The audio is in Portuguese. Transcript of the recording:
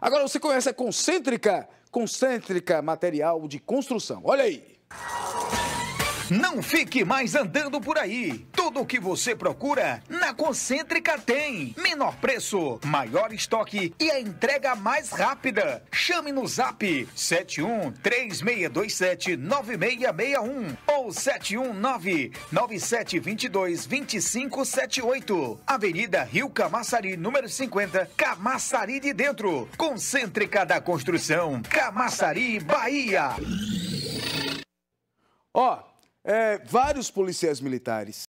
Agora você conhece a Concêntrica? Concêntrica Material de Construção. Olha aí. Não fique mais andando por aí. Tudo o que você procura, na Concêntrica tem. Menor preço, maior estoque e a entrega mais rápida. Chame no zap 71 3627 9661 ou 719 9722 2578. Avenida Rio Camaçari, número 50, Camaçari de Dentro. Concêntrica da Construção, Camaçari, Bahia. Ó, é, vários policiais militares